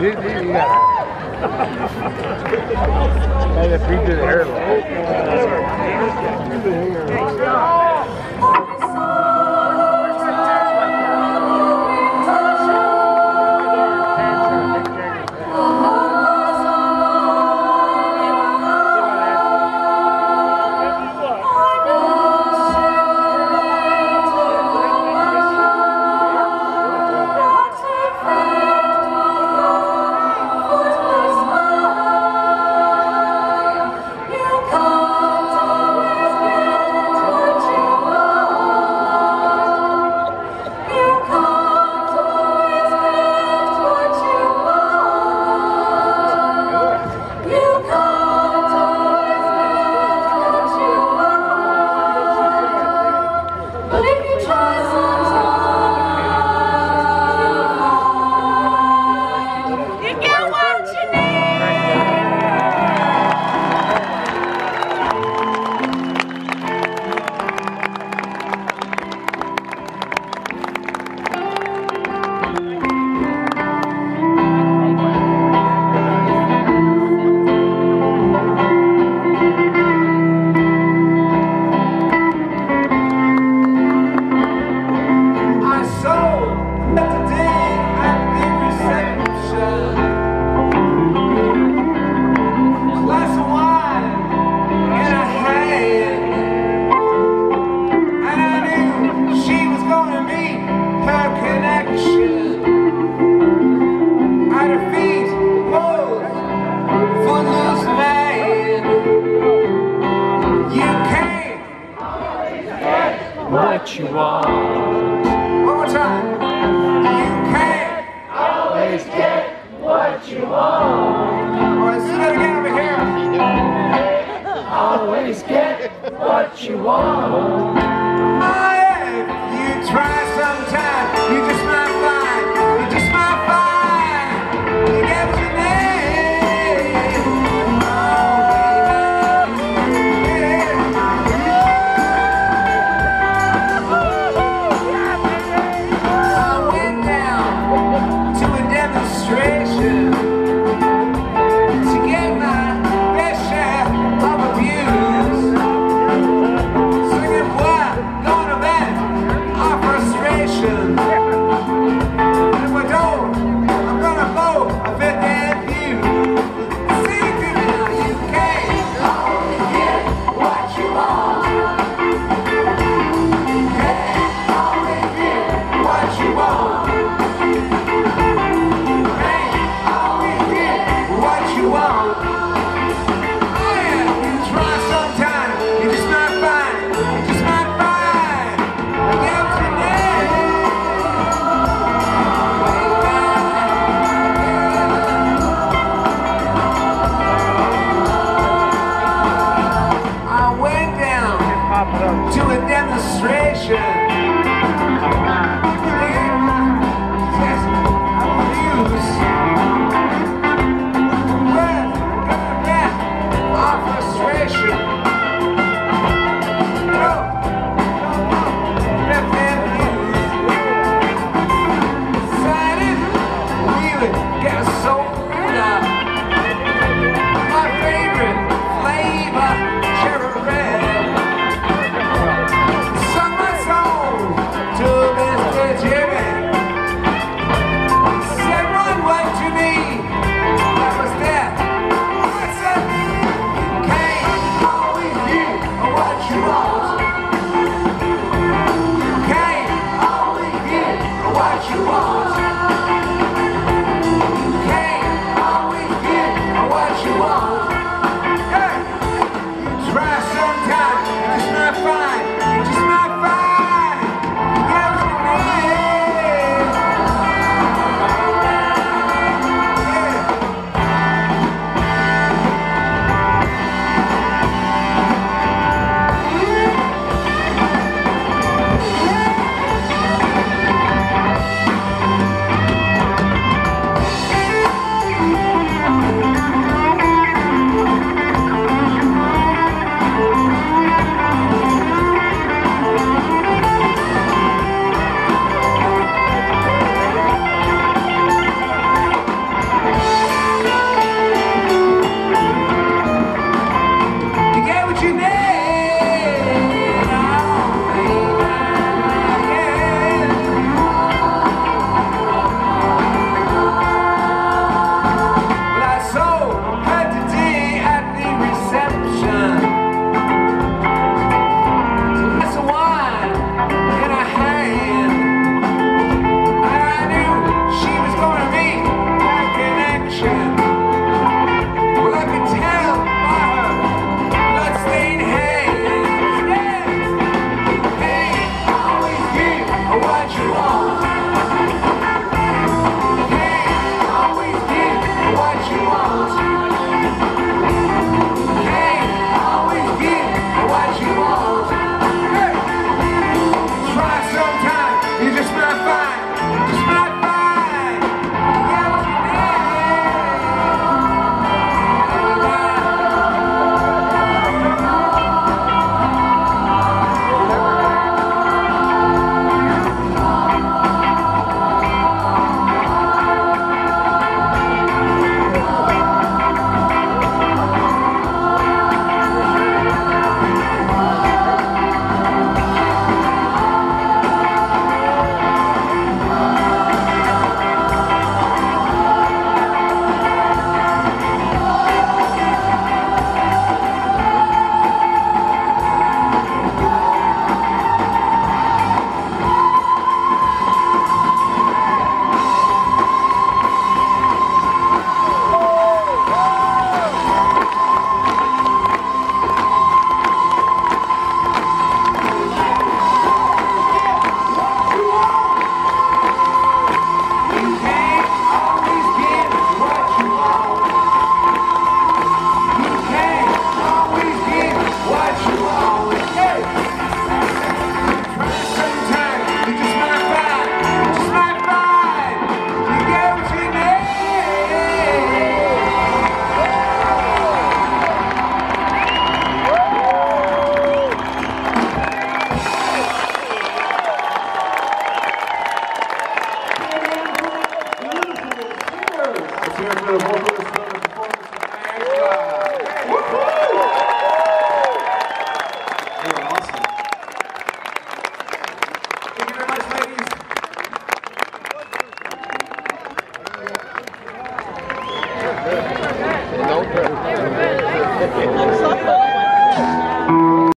You, you got to feed to the airline. you.